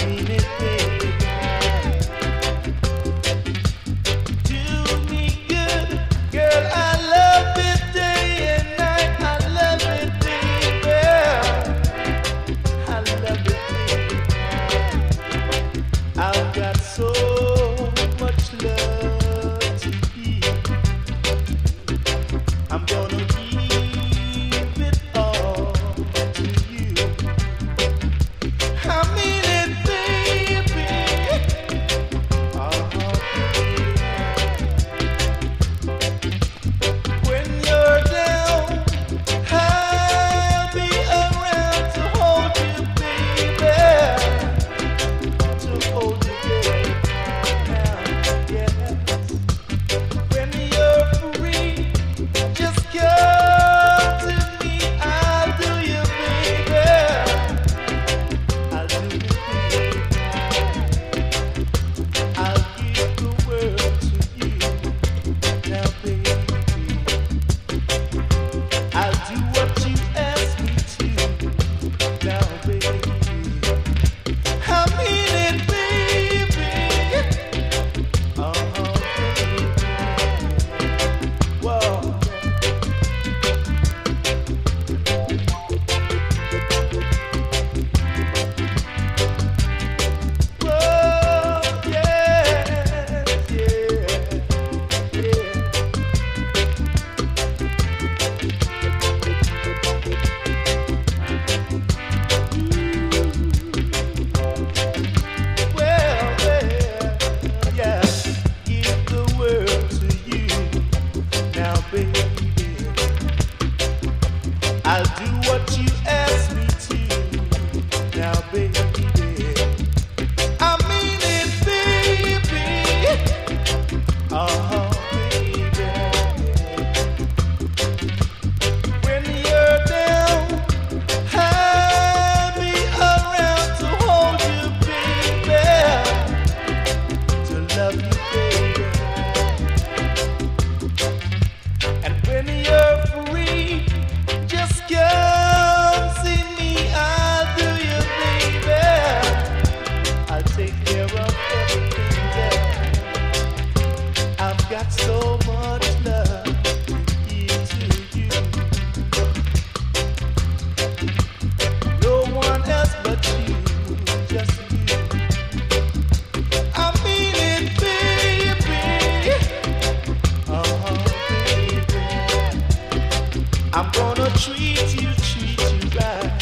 dream is. eat you, treat you right.